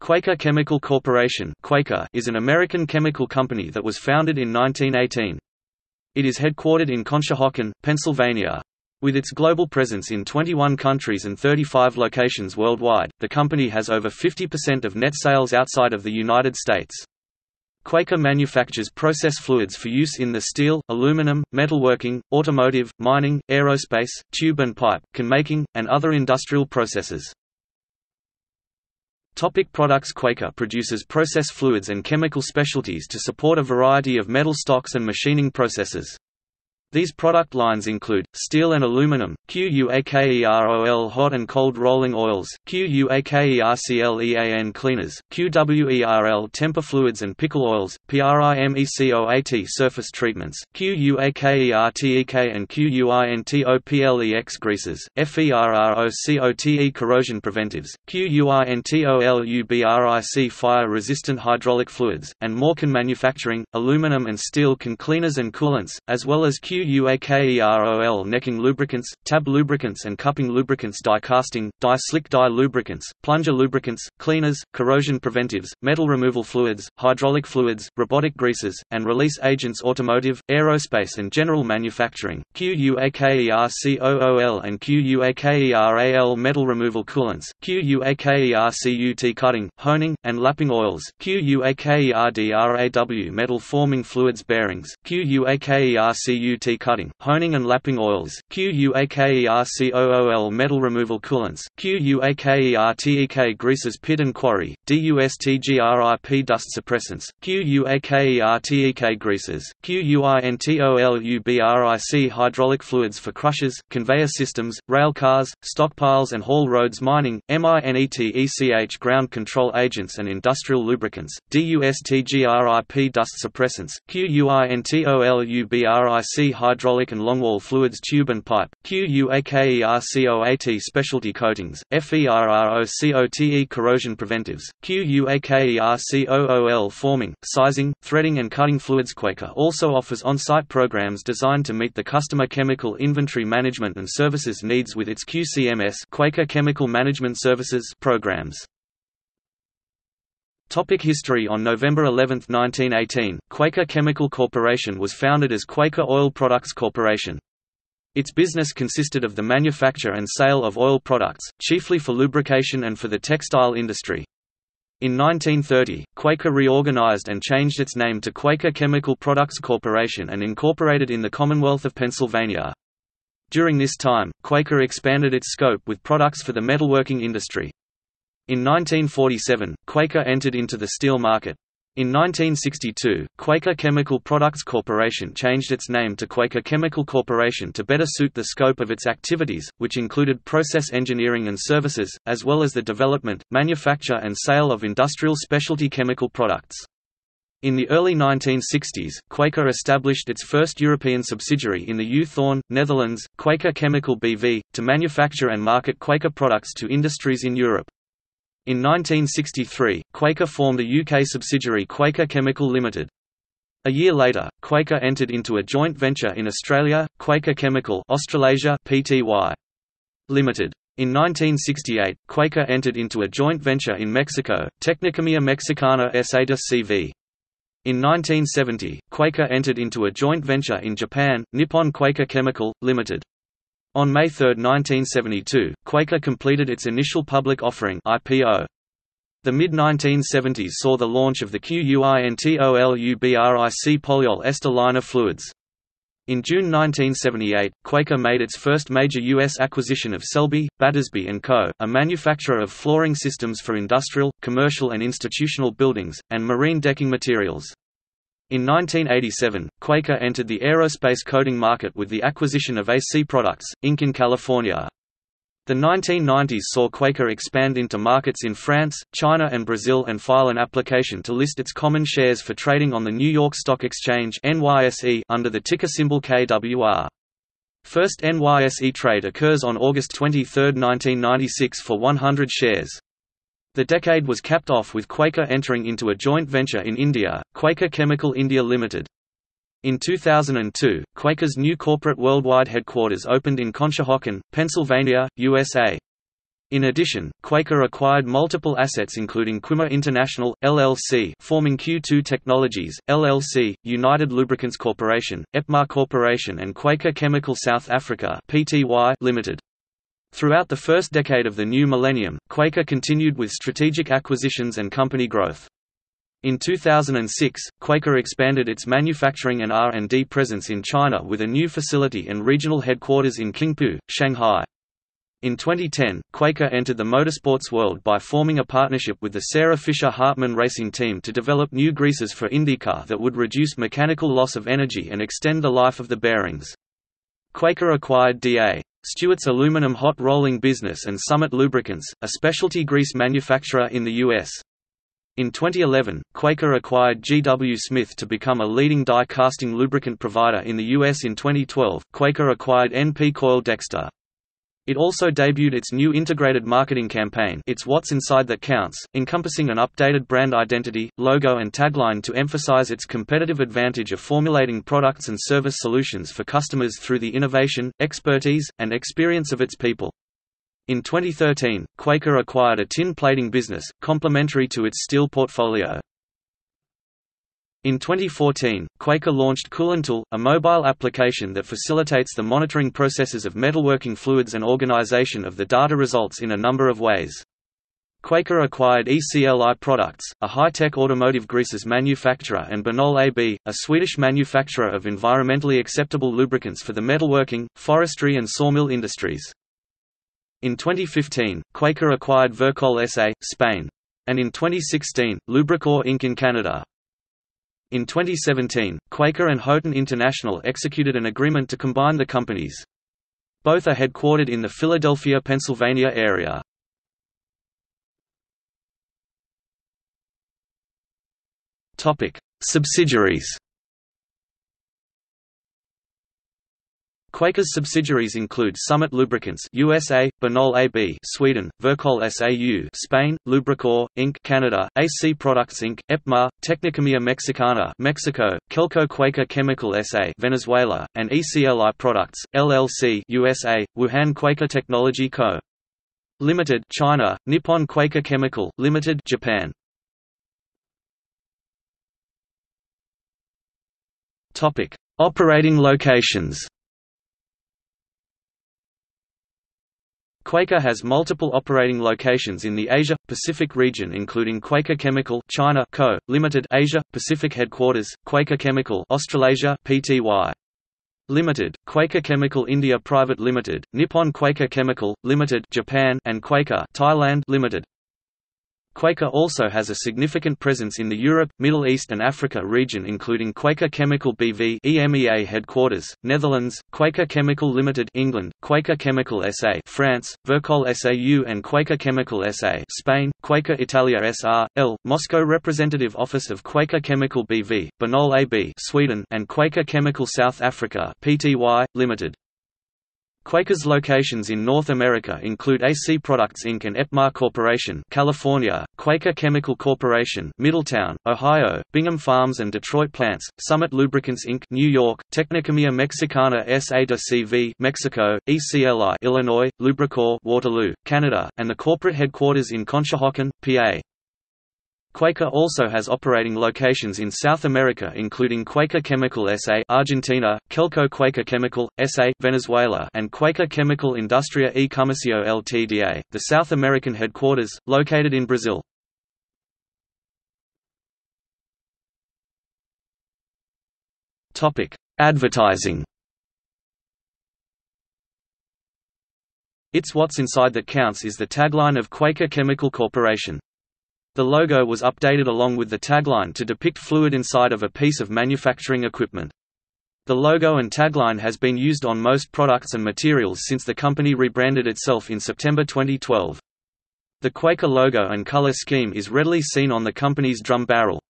Quaker Chemical Corporation Quaker is an American chemical company that was founded in 1918. It is headquartered in Conshohocken, Pennsylvania. With its global presence in 21 countries and 35 locations worldwide, the company has over 50% of net sales outside of the United States. Quaker manufactures process fluids for use in the steel, aluminum, metalworking, automotive, mining, aerospace, tube and pipe, can making, and other industrial processes. Topic products Quaker produces process fluids and chemical specialties to support a variety of metal stocks and machining processes. These product lines include, steel and aluminum, QUAKEROL hot and cold rolling oils, QUAKERCLEAN cleaners, QWERL temper fluids and pickle oils, PRIMECOAT surface treatments, QUAKERTEK and QUINTOPLEX greases, FERROCOTE corrosion preventives, QUINTOLUBRIC fire-resistant hydraulic fluids, and Morkin manufacturing, aluminum and steel can cleaners and coolants, as well as Q QUAKEROL necking lubricants, tab lubricants and cupping lubricants die casting, die slick die lubricants, plunger lubricants, cleaners, corrosion preventives, metal removal fluids, hydraulic fluids, robotic greases, and release agents automotive, aerospace and general manufacturing, QUAKERCOOL and QUAKERAL metal removal coolants, QUAKERCUT cutting, honing, and lapping oils, QUAKERDRAW metal forming fluids bearings, QUAKERCUT cutting, honing and lapping oils, QUAKERCOOL metal removal coolants, QUAKERTEK greases pit and quarry, DUSTGRIP dust suppressants, QUAKERTEK greases, QUINTOLUBRIC hydraulic fluids for crushers, conveyor systems, rail cars, stockpiles and haul roads mining, MINETECH ground control agents and industrial lubricants, DUSTGRIP dust suppressants, QUINTOLUBRIC hydraulic and longwall fluids tube and pipe, QUAKERCOAT specialty coatings, FERROCOTE corrosion preventives, QUAKERCOOL forming, sizing, threading and cutting fluids Quaker also offers on-site programs designed to meet the customer chemical inventory management and services needs with its QCMS Quaker Chemical Management Services programs. Topic history On November 11, 1918, Quaker Chemical Corporation was founded as Quaker Oil Products Corporation. Its business consisted of the manufacture and sale of oil products, chiefly for lubrication and for the textile industry. In 1930, Quaker reorganized and changed its name to Quaker Chemical Products Corporation and incorporated in the Commonwealth of Pennsylvania. During this time, Quaker expanded its scope with products for the metalworking industry. In 1947, Quaker entered into the steel market. In 1962, Quaker Chemical Products Corporation changed its name to Quaker Chemical Corporation to better suit the scope of its activities, which included process engineering and services, as well as the development, manufacture and sale of industrial specialty chemical products. In the early 1960s, Quaker established its first European subsidiary in the Uithoorn, Netherlands, Quaker Chemical BV, to manufacture and market Quaker products to industries in Europe. In 1963, Quaker formed a UK subsidiary Quaker Chemical Limited. A year later, Quaker entered into a joint venture in Australia, Quaker Chemical Australasia Pty. Limited. In 1968, Quaker entered into a joint venture in Mexico, Tecniquimia Mexicana S.A. de CV. In 1970, Quaker entered into a joint venture in Japan, Nippon Quaker Chemical, Limited. On May 3, 1972, Quaker completed its initial public offering IPO. The mid-1970s saw the launch of the QUINTOLUBRIC polyol ester liner fluids. In June 1978, Quaker made its first major U.S. acquisition of Selby, Battersby & Co., a manufacturer of flooring systems for industrial, commercial and institutional buildings, and marine decking materials. In 1987, Quaker entered the aerospace coating market with the acquisition of AC Products, Inc. in California. The 1990s saw Quaker expand into markets in France, China and Brazil and file an application to list its common shares for trading on the New York Stock Exchange NYSE under the ticker symbol KWR. First NYSE trade occurs on August 23, 1996 for 100 shares. The decade was capped off with Quaker entering into a joint venture in India, Quaker Chemical India Limited. In 2002, Quaker's new corporate worldwide headquarters opened in Conshohocken, Pennsylvania, USA. In addition, Quaker acquired multiple assets including Quima International, LLC forming Q2 Technologies, LLC, United Lubricants Corporation, EPMAR Corporation and Quaker Chemical South Africa Pty Limited. Throughout the first decade of the new millennium, Quaker continued with strategic acquisitions and company growth. In 2006, Quaker expanded its manufacturing and R&D presence in China with a new facility and regional headquarters in Qingpu, Shanghai. In 2010, Quaker entered the motorsports world by forming a partnership with the Sarah Fisher Hartman racing team to develop new greases for IndyCar that would reduce mechanical loss of energy and extend the life of the bearings. Quaker acquired D.A. Stuart's aluminum hot rolling business and Summit Lubricants, a specialty grease manufacturer in the U.S. In 2011, Quaker acquired G.W. Smith to become a leading die casting lubricant provider in the U.S. In 2012, Quaker acquired NP Coil Dexter. It also debuted its new integrated marketing campaign It's What's Inside That Counts, encompassing an updated brand identity, logo and tagline to emphasize its competitive advantage of formulating products and service solutions for customers through the innovation, expertise, and experience of its people. In 2013, Quaker acquired a tin plating business, complementary to its steel portfolio. In 2014, Quaker launched Coolantool, a mobile application that facilitates the monitoring processes of metalworking fluids and organization of the data results in a number of ways. Quaker acquired ECLI Products, a high-tech automotive greases manufacturer and Binol AB, a Swedish manufacturer of environmentally acceptable lubricants for the metalworking, forestry and sawmill industries. In 2015, Quaker acquired Verkol SA, Spain. And in 2016, Lubricor Inc. in Canada. In 2017, Quaker and Houghton International executed an agreement to combine the companies. Both are headquartered in the Philadelphia, Pennsylvania area. Subsidiaries. Quaker's subsidiaries include Summit Lubricants USA, Binol AB Sweden, Verkol SAU Spain, Lubricor, Inc. Canada, AC Products Inc., EPMA, Tecniquimia Mexicana Mexico, Kelco Quaker Chemical SA Venezuela, and ECLI Products, LLC USA, Wuhan Quaker Technology Co. Limited China, Nippon Quaker Chemical Limited Japan. Topic: Operating locations. Quaker has multiple operating locations in the Asia-Pacific region including Quaker Chemical China Co., Limited Asia-Pacific Headquarters, Quaker Chemical Australasia Pty. Limited, Quaker Chemical India Private Limited, Nippon Quaker Chemical, Limited Japan and Quaker Thailand Limited. Quaker also has a significant presence in the Europe, Middle East and Africa region including Quaker Chemical BV EMEA headquarters, Netherlands, Quaker Chemical Limited England, Quaker Chemical SA France, Verkol SAU and Quaker Chemical SA Spain, Quaker Italia S.R.L., Moscow Representative Office of Quaker Chemical BV, Binol AB Sweden and Quaker Chemical South Africa Pty, Limited. Quaker's locations in North America include AC Products Inc. and Epmar Corporation California, Quaker Chemical Corporation Middletown, Ohio, Bingham Farms and Detroit plants, Summit Lubricants Inc. New York, Tecniquimia Mexicana S.A. de CV Mexico, ECLI Illinois, Lubricor Waterloo, Canada, and the corporate headquarters in Conshohocken, PA. Quaker also has operating locations in South America including Quaker Chemical SA Argentina, Kelco Quaker Chemical, SA Venezuela and Quaker Chemical Industria e Comercio Ltda, the South American headquarters, located in Brazil. Advertising It's What's Inside That Counts is the tagline of Quaker Chemical Corporation. The logo was updated along with the tagline to depict fluid inside of a piece of manufacturing equipment. The logo and tagline has been used on most products and materials since the company rebranded itself in September 2012. The Quaker logo and color scheme is readily seen on the company's drum barrel.